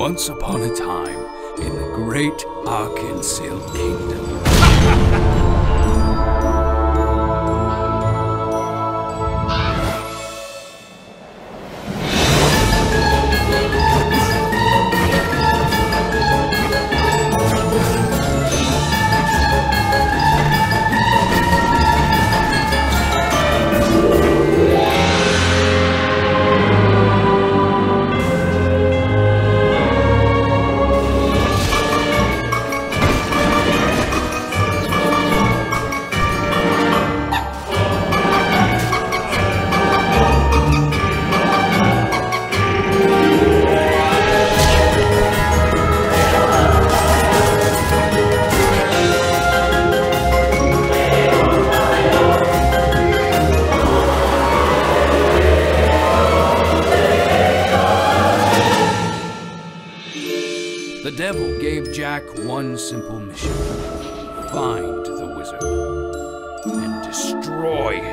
Once upon a time, in the great Arkansas Kingdom. The devil gave Jack one simple mission find the wizard and destroy him.